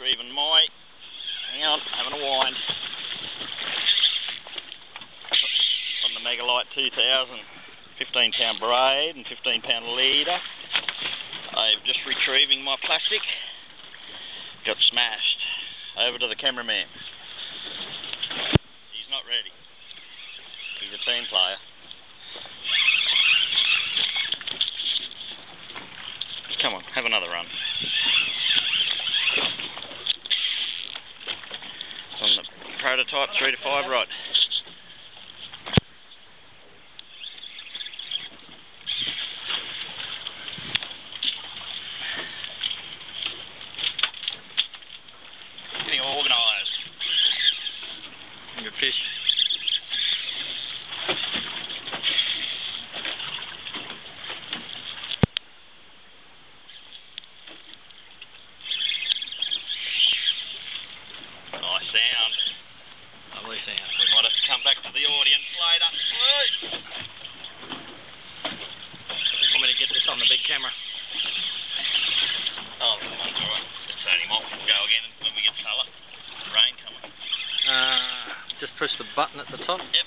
retrieving my, hang on, having a wind, from the Megalite 2000, 15 pound braid and 15 pound leader. I'm just retrieving my plastic, got smashed, over to the cameraman. He's not ready, he's a team player. Come on, have another run. It's on the prototype 3 to 5 rod. Just push the button at the top. Yep,